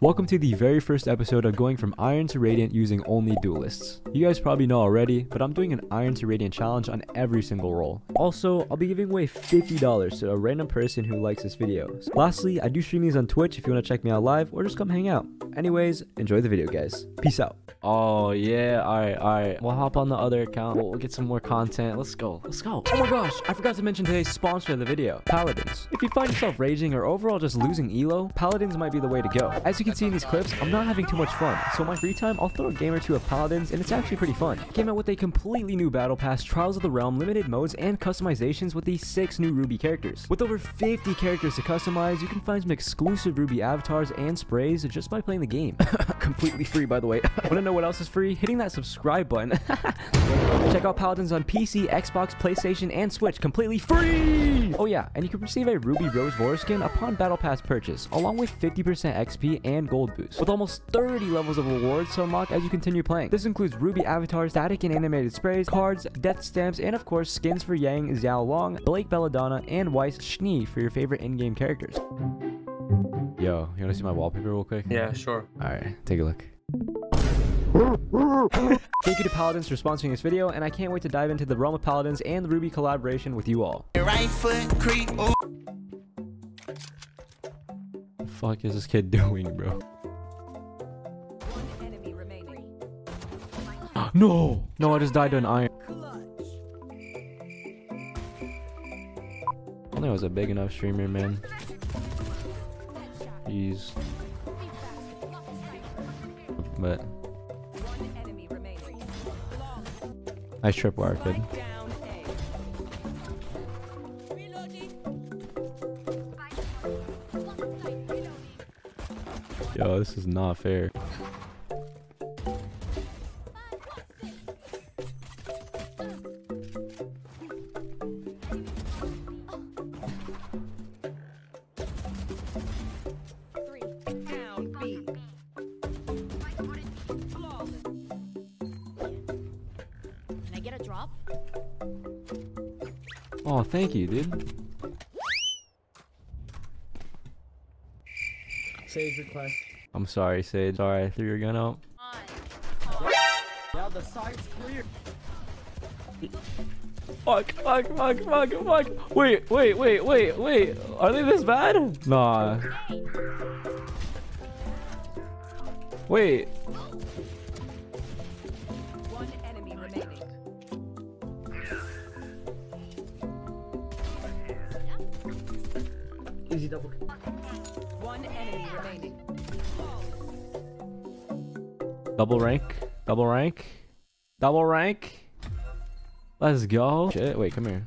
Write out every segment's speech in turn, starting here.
Welcome to the very first episode of going from Iron to Radiant using only duelists. You guys probably know already, but I'm doing an Iron to Radiant challenge on every single role. Also, I'll be giving away $50 to a random person who likes this video. Lastly, I do stream these on Twitch if you want to check me out live or just come hang out. Anyways, enjoy the video guys. Peace out. Oh yeah, alright, alright. We'll hop on the other account. We'll, we'll get some more content. Let's go. Let's go. Oh my gosh, I forgot to mention today's sponsor of the video, Paladins. If you find yourself raging or overall just losing elo, Paladins might be the way to go. As you can see in these clips, I'm not having too much fun, so in my free time, I'll throw a game or two of Paladins, and it's actually pretty fun. Came out with a completely new battle pass, Trials of the Realm, limited modes, and customizations with these 6 new RWBY characters. With over 50 characters to customize, you can find some exclusive RWBY avatars and sprays just by playing the game. completely free, by the way. Wanna know what else is free? Hitting that subscribe button. Check out Paladins on PC, Xbox, PlayStation, and Switch completely free! Oh yeah, and you can receive a Ruby Rose Vor skin upon Battle Pass purchase, along with 50% XP and gold boost, with almost 30 levels of rewards to unlock as you continue playing. This includes RWBY avatars, static and animated sprays, cards, death stamps, and of course skins for Yang, Xiao Long, Blake Belladonna, and Weiss Schnee for your favorite in-game characters. Yo, you wanna see my wallpaper real quick? Yeah, sure. Alright, take a look. Thank you to Paladins for sponsoring this video, and I can't wait to dive into the Realm of Paladins and the RWBY collaboration with you all. Fuck is this kid doing, bro? no! No, I just died to an iron. Only I was a big enough streamer, man. Jeez. But, One enemy remaining. nice tripwire, kid. Yo, this is not fair. Three. Down B. Flawless. Can I get a drop? Oh, thank you, dude. Save request. I'm sorry, Sage. Sorry, I threw your gun out. Yeah, the side's clear. Fuck, fuck, fuck, fuck, fuck. Wait, wait, wait, wait, wait. Are they this bad? Nah. Wait. One enemy remaining. Easy double. Double rank. Double rank. Double rank. Let's go. Shit, wait, come here.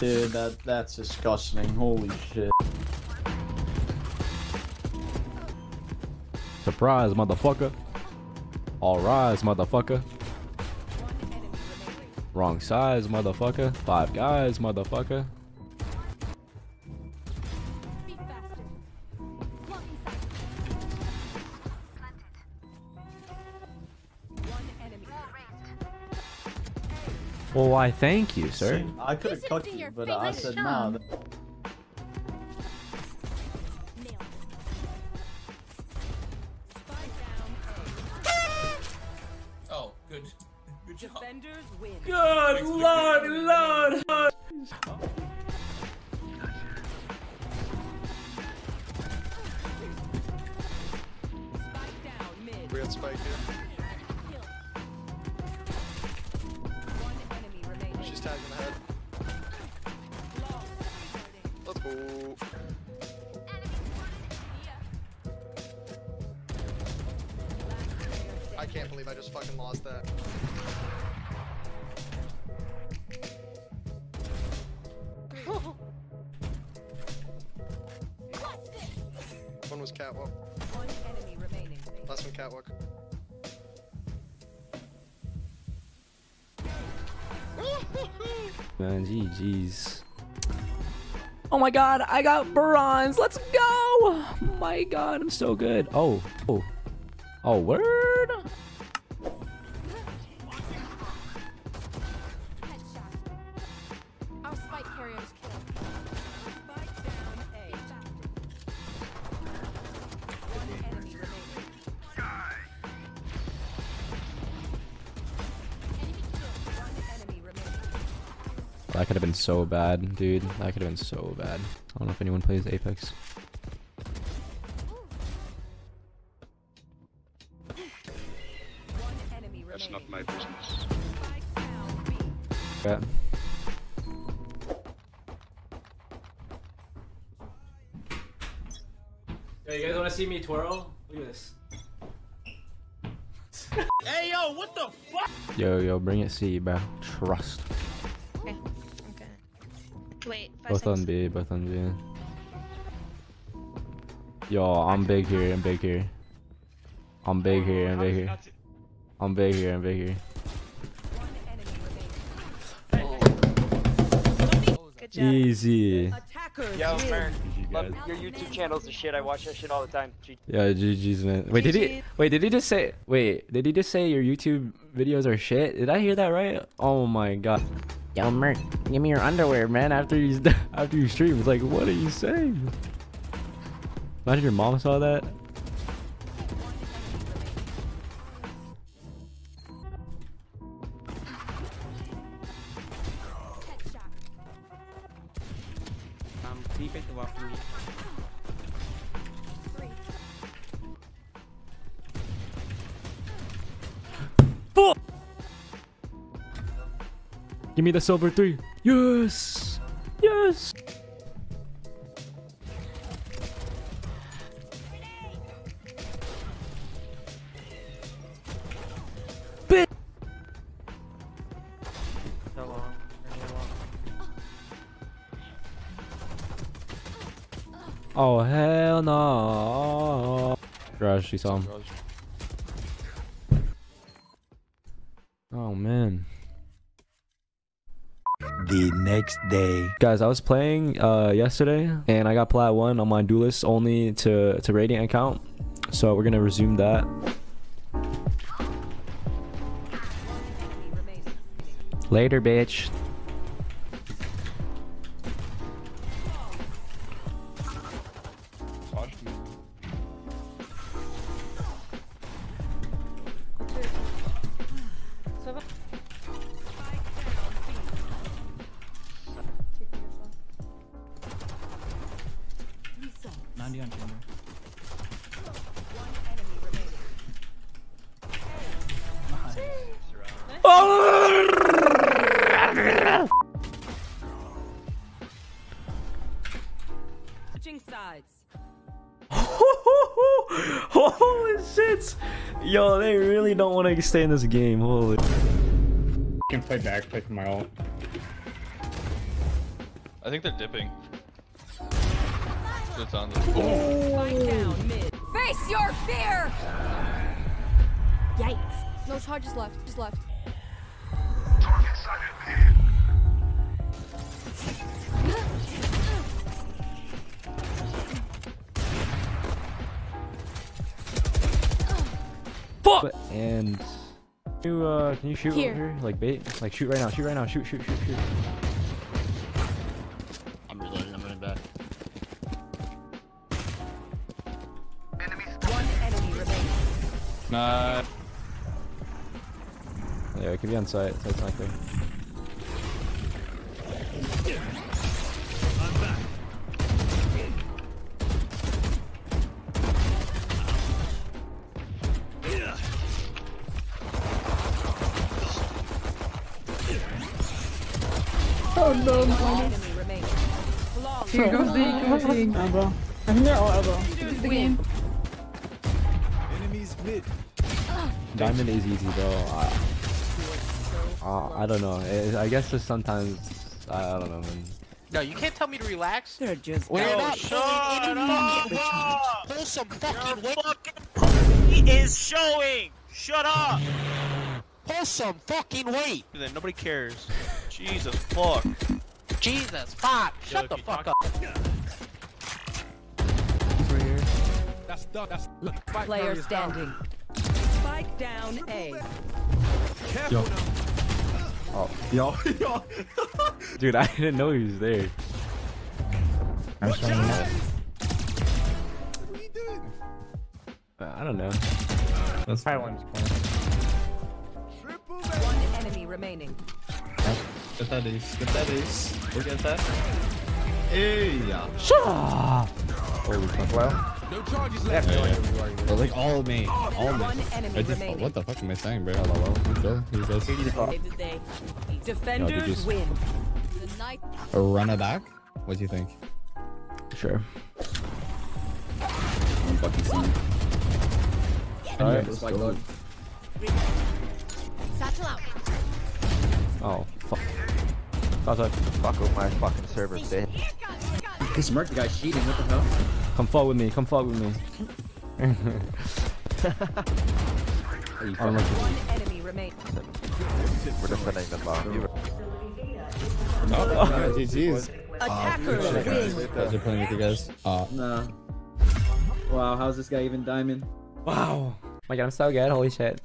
Dude, that that's disgusting. Holy shit. Surprise, motherfucker. All rise, motherfucker. One enemy remaining. Wrong size, motherfucker. Five guys, motherfucker. Well, why thank you, sir. I could have cut you, but I said no. Nailed Oh, good. Good job. Defenders win. Good lord, lord. Spike down mid. We got Spike here. Was catwalk. One enemy remaining. Last one catwalk. Man, GG's. Oh my god, I got bronze. Let's go. Oh my god, I'm so good. Oh, oh, oh, word. That could have been so bad, dude. That could have been so bad. I don't know if anyone plays Apex. That's not my business. Spike down Yeah. Yo, you guys want to see me twirl? Look at this. Hey yo, what the fuck? Yo, yo, bring it C, bro. Trust. Okay. Wait, five Both on. B, both on B. Yo, I'm big here, I'm big here. I'm big here, I'm big here. I'm big here, I'm big here. One enemy remaining. Good job. Easy. Yo, win. Mer, guys. your YouTube channel's the shit. I watch that shit all the time. G- Yeah, GG's man. Wait, did he? Wait, did he just say? Wait, did he just say your YouTube videos are shit? Did I hear that right? Oh my god. Yo, Merc, give me your underwear, man. After you after you stream, it's like, what are you saying? Imagine your mom saw that. Give me the silver three. Yes. Yes. Bit. So long. Really long. Oh hell no. Garage, she saw him. Oh man. The next day. Guys, I was playing uh yesterday and I got plat 1 on my duelist only to to radiant account. So we're going to resume that. Later, bitch. Sides. Holy shit! Yo, they really don't want to stay in this game. Holy. can play back, play for my ult. I think they're dipping. It's on Spike down mid. Face your fear! Yikes. No charges left. Just left. And. Can you, uh, can you shoot Here. over here? Like bait? Like shoot right now, shoot right now, shoot, shoot, shoot, shoot. I'm reloading, I'm running back. One enemy remaining. Nah. Yeah, it could be on site, so it's not clear. One enemy remaining. Flawless. Win. Diamond is easy though. I, uh, I don't know. It, I guess just sometimes I, I don't know, man. No, you can't tell me to relax. They're just We're Yo, not shut pulling any up! fucking Pull some fucking weight. He is showing. Shut up. Pull some fucking weight. Then nobody cares. Jesus fuck. Jesus, fuck. Shut the fuck up. player standing. Spike down A. Yo, Oh, yo, Dude, I didn't know he was there. Uh, I don't know. That's Probably one. One enemy remaining. Get that ace. Get that ace. Look at that. Hey, yeah. Shut up. Holy fuck. Well. No charges left. Yeah, like all me. All me. I just, oh, remaining. what the fuck am I saying, bro? LOL. You chill. You guys Save the day. Defenders just- win. The night. run it back? What do you think? Sure. I'm fucking seeing. Alright, let's let's go. Satchel out. Oh, fuck. Outside. Fuck with my fucking server, bitch. He smirked the guy cheating. What the hell? Come fuck with me. Come fuck with me. Unlucky. One enemy remaining. We're defending the bomb. You Oh, GG's. Attackers win. Guys are playing with you guys. Uh, Nah. Wow, how's this guy even diamond? Wow. My god, I'm so good. Holy shit.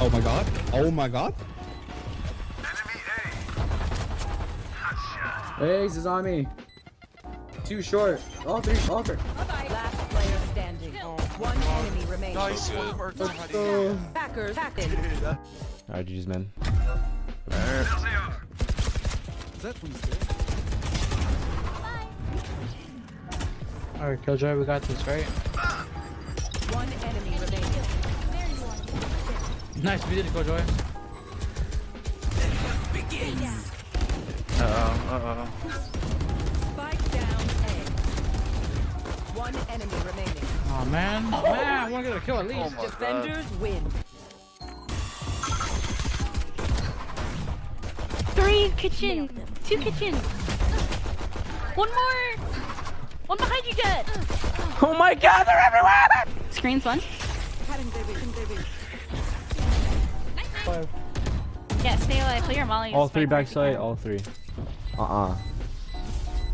Oh my god. Oh my god. Hey, this is on me. Too short. All three. All three. Last player standing. One enemy remaining. Nice Oh. Attackers acting. Alright, GG's, man. Alright, Killjoy, we got this, right? Nice, we did it, Killjoy. Uh-oh, uh, uh-oh. Spike down A. One enemy remaining. Oh man, man, I want to get a kill at least. Oh, Defenders win. Three kitchen. Two kitchens. One more. One behind you, Jet. Oh my god, they're everywhere! Screens one. Yeah, stay alive. Play your molly. All three backside, all three. Uh-uh.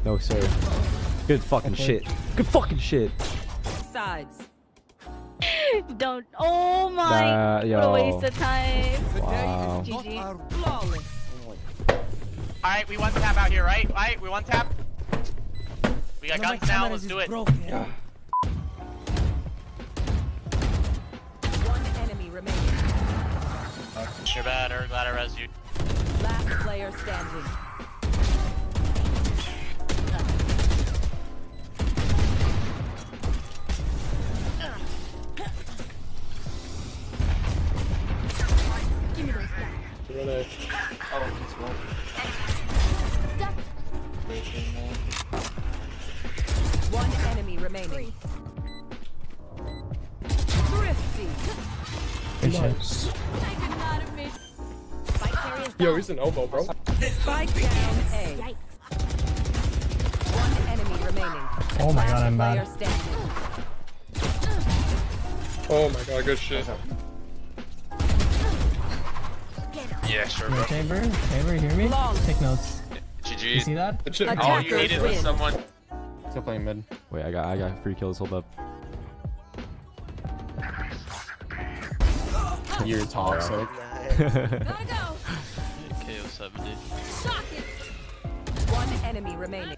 No, sir. Good fucking shit. Good fucking shit. Sides. Don't. Oh my. That- what a yo. waste of time. Wow. GG. Alright, we one tap out here, right? Alright, we one tap. We got guns now, let's do it. One enemy remaining. You're better, glad I res you. Last player standing. Give me those back. One enemy remaining. Thrifty. I Yo, he's an elbow, bro. Spike down A. Yikes. One enemy remaining. Oh my god, I'm bad. Oh my god, good shit. Yeah, sure, bro. Chamber, Chamber, hear me? Flawless. Take notes. GG. You see that? All you needed was someone. Still playing mid. Wait, I got I got free kills. Hold up. You're toxic. Enemy remaining.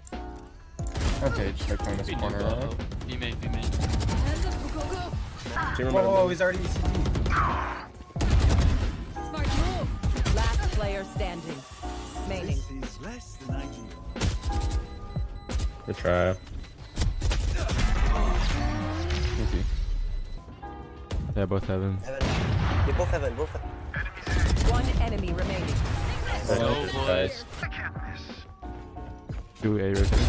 Okay, just like playing this corner. Uh, B main, B main. Hands up. Go, go, Oh, he's already. go. Smart move. Last player standing. Remaining. Good try. Easy. Yeah, both heaven. They both have it, both have One enemy remaining. No, boys. Two A rotating.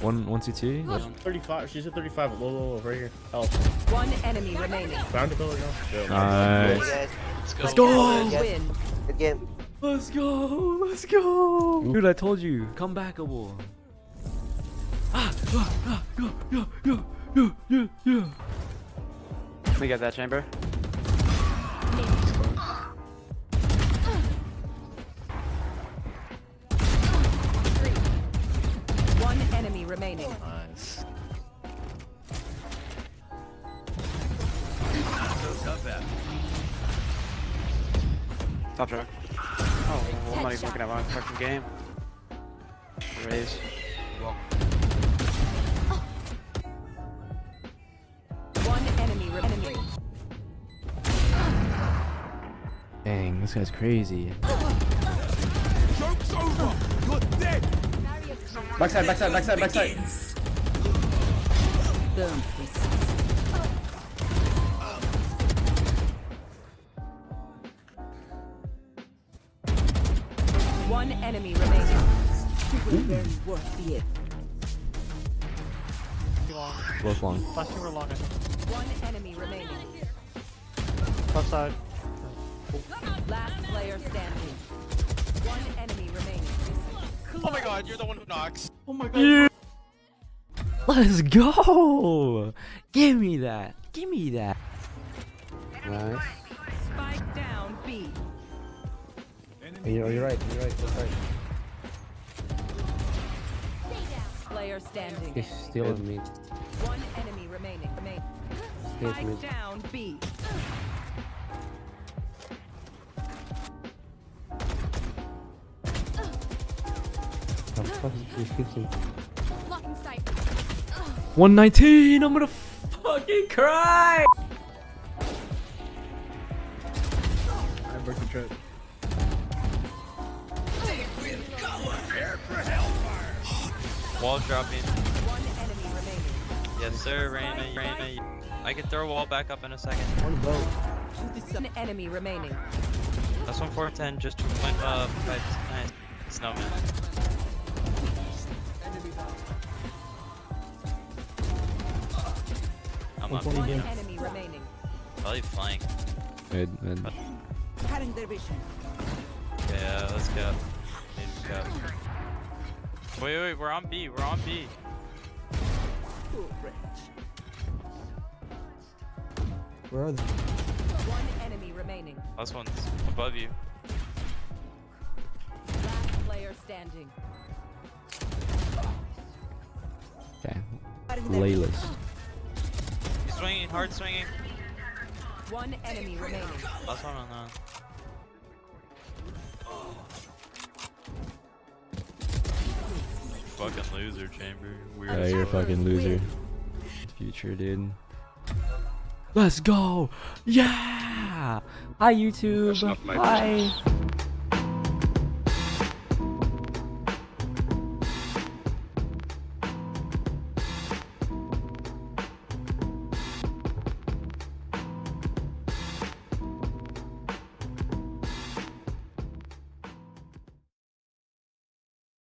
One one CT. Left. 35. She's at 35. Low, low, low, right here. Health. One enemy remaining. Found the pillar now. Nice. Yes, Let's go. Defenders Yes. win. good game. Let's go. Let's go. Dude, I told you. Come back, a wall. Ah, ah, ah, yeah, yeah, yeah, yeah, yeah, yeah. We get that chamber. Top truck. Oh, I'm not even looking at my fucking game. Raise. One enemy remaining. Dang, this guy's crazy. Joke's over. You're dead. Backside, backside, backside, backside. Boom. Very worth it. Too long. Both long. Last two were long, I think. One enemy remaining. Left side. Last player standing. One enemy remaining. Oh my god, you're the one who knocks. Oh my god. Yeah. Let's go! Give me that. Give me that. Nice. Spike down B. Hey, you're, you're right. You're right. That's right. Player standing. He's still on me. One enemy remaining. Remain. Spike me. down B. The fuck is he shooting? Sight. 119! I'm gonna fucking cry! I'm breaking trip. Wall dropping. One enemy remaining. Yes, sir, Reyna. Reyna. I can throw a wall back up in a second. One boat. One enemy remaining. That's one 410, just went up. Nice. nice. Snowman. I'm up. One enemy remaining. Probably flank. Mid, mid. Cutting their vision. Yeah, let's go. Let's go. Wait, wait, we're on B. We're on B. Where are they? One enemy remaining. Last one's above you. Last player standing. Okay. Layla's. He's swinging, hard swinging. One enemy remaining. Last one on that. Fucking loser, Chamber. Weird. Yeah, as you're a fucking loser. Future, dude. Let's go! Yeah! Hi, YouTube! Hi!